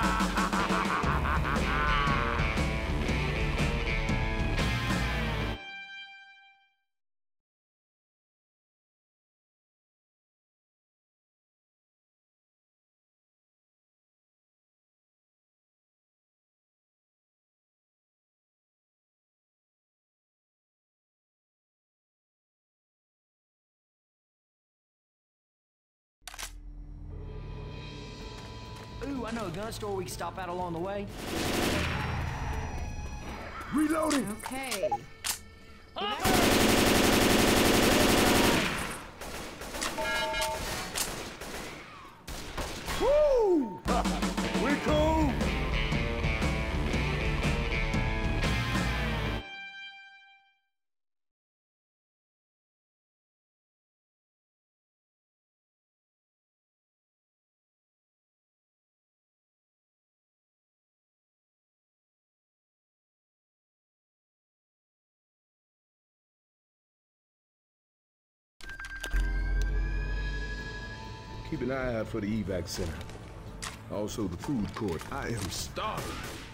ha, ha. Might know a gun store we can stop at along the way. Reloading! Okay. Woo! Keep an eye out for the evac center. Also the food court. I am starving.